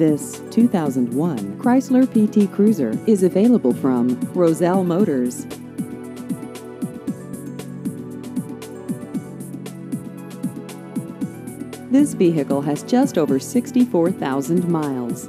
This 2001 Chrysler PT Cruiser is available from Roselle Motors. This vehicle has just over 64,000 miles.